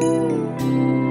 Música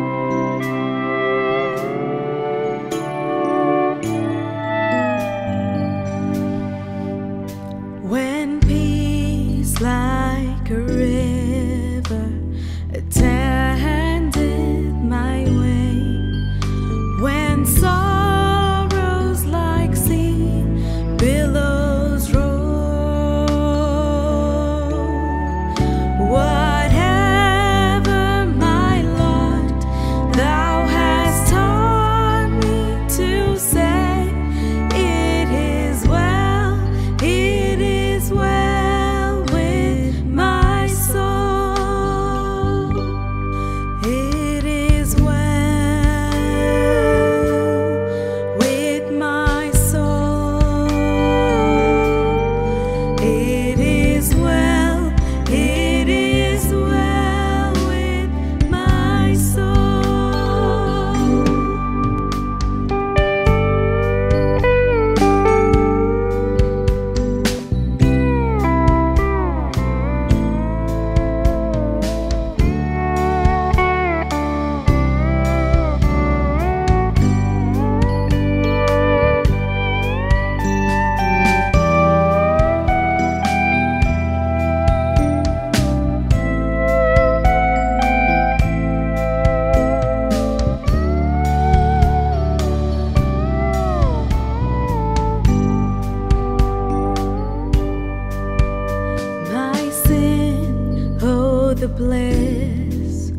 the bliss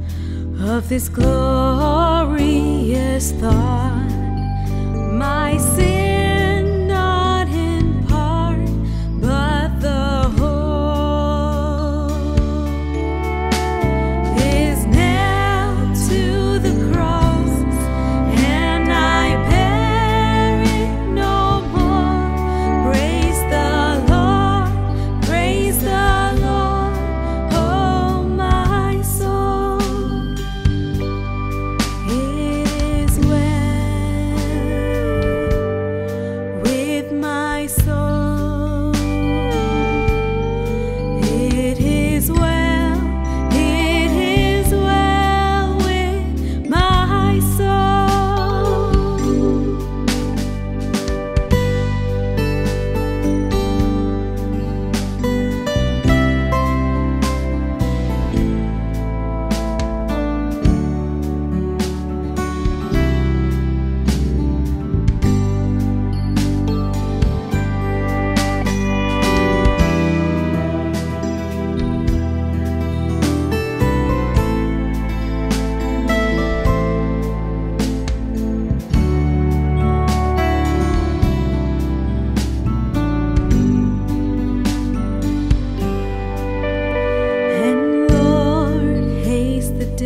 of this glorious thought. My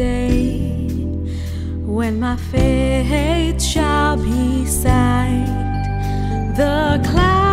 day when my fate shall be sight. The cloud